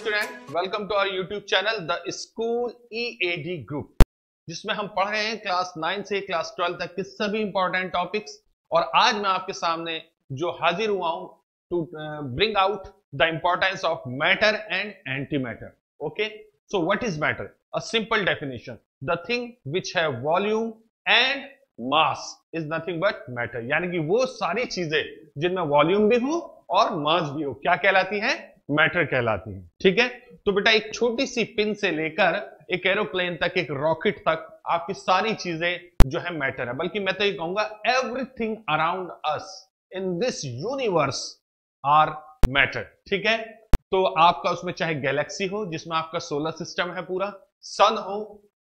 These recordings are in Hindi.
Student welcome to our YouTube channel the school EAD group जिसमें हम पढ़ रहे हैं क्लास नाइन से क्लास 12 तक के सभी इंपॉर्टेंट टॉपिक्स और आज मैं आपके सामने जो हाजिर हुआ हूँ to bring out the importance of matter and antimatter okay so what is matter a simple definition the thing which है volume and mass is nothing but matter यानी कि वो सारी चीज़ें जिनमें वॉल्यूम भी हो और मास भी हो। क्या कहलाती है? मैटर कहलाती है। ठीक है? तो बेटा एक छोटी सी पिन से लेकर एक एरोप्लेन तक, एक रॉकेट तक आपकी सारी चीज़ें जो है मैटर है। बल्कि मैं तो ये कहूँगा everything around us in this universe are matter ठीक है? तो आपका उसमें चाहे गैलेक्सी हो, जिसमें आपका सोलर सिस्टम है पूरा सन हो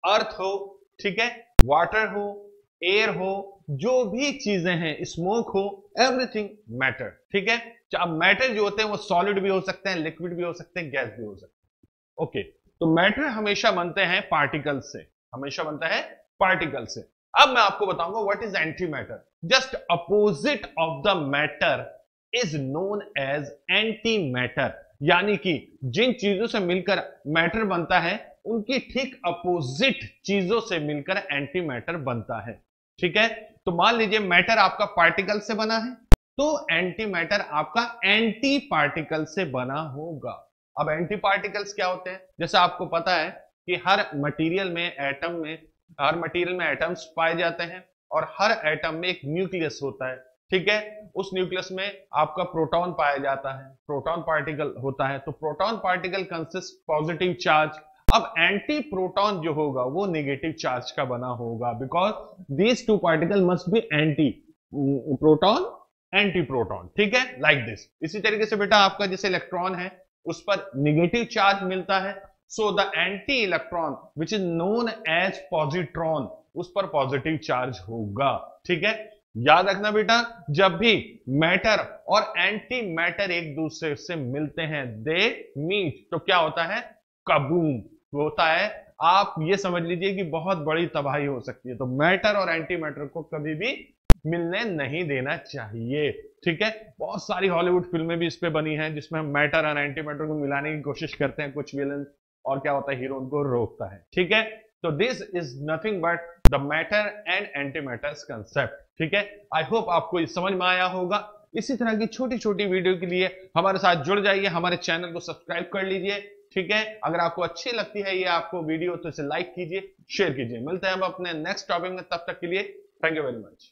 अर्थ हो, ठीक है? वाटर हो एयर हो, जो भी चीज़ें हैं स्मोक हो एवरीथिंग मैटर ठीक है? अब मैटर जो होते हैं, वो सॉलिड भी हो सकते हैं लिक्विड भी हो सकते हैं गैस भी हो सकते हैं। ओके तो मैटर हमेशा बनते हैं पार्टिकल से, हमेशा बनता है पार्टिकल से। अब मैं आपको बताऊँगा what is antimatter just opposite of the matter is known as antimatter यानी कि जिन चीज़ों से मिलकर मैटर बनता है, उनकी ठीक अपोजिट चीज़ों से मिलकर एंटी मैटर बनता है। ठीक है? तो मान लीजिए मैटर आपका पार्टिकल से बना है तो एंटी मैटर आपका एंटी पार्टिकल से बना होगा। अब एंटी पार्टिकल्स क्या होते हैं? जैसे आपको पता है कि हर मटेरियल में एटम में, हर मटेरियल में एटम्स पाए जाते हैं और हर एटम में एक न्यूक्लियस होता है, ठीक है? उस न्यूक्लियस में आपका प्रोटॉन पाया जाता है प्रोटॉन पार्टिकल होता है तो proton particle consist positive charge अब एंटी प्रोटॉन जो होगा, वो नेगेटिव चार्ज का बना होगा because these two particle must be antiproton antiproton ठीक है? लाइक like दिस इसी तरीके से बेटा आपका जैसे इलेक्ट्रॉन है, उस पर निगेटिव चार्ज मिलता है so the antielectron which is known as positron उस पर पॉजिटिव चार्ज होगा, ठीक है? याद रखना बेटा, जब भी मैटर और एंटी मैटर एक दूसरे से मिलते हैं दे मीट तो क्या होता है? कबूम होता है, आप ये समझ लीजिए कि बहुत बड़ी तबाही हो सकती है। तो मैटर और एंटी मैटर को कभी भी मिलने नहीं देना चाहिए। ठीक है? बहुत सारी हॉलीवुड फ़िल्में भी इस पे बनी हैं, जिसमें हम मैटर और एंटी मैटर को मिलाने की कोशिश करते हैं, कुछ विलन और क्या होता है हीरो उनको रोकता है। ठीक है? तो this is nothing but the matter and antimatter's concept ठीक है? आई होप आपको समझ में आया होगा। इसी तरह की छोटी छोटी वीडियो के लिए हमारे साथ जुड़ जाइए, हमारे चैनल को सब्सक्राइब कर लीजिए। ठीक है? अगर आपको अच्छी लगती है ये आपको वीडियो तो इसे लाइक कीजिए शेयर कीजिए। मिलते हैं हम अपने नेक्स्ट टॉपिक में, तब तक के लिए थैंक यू वेरी मच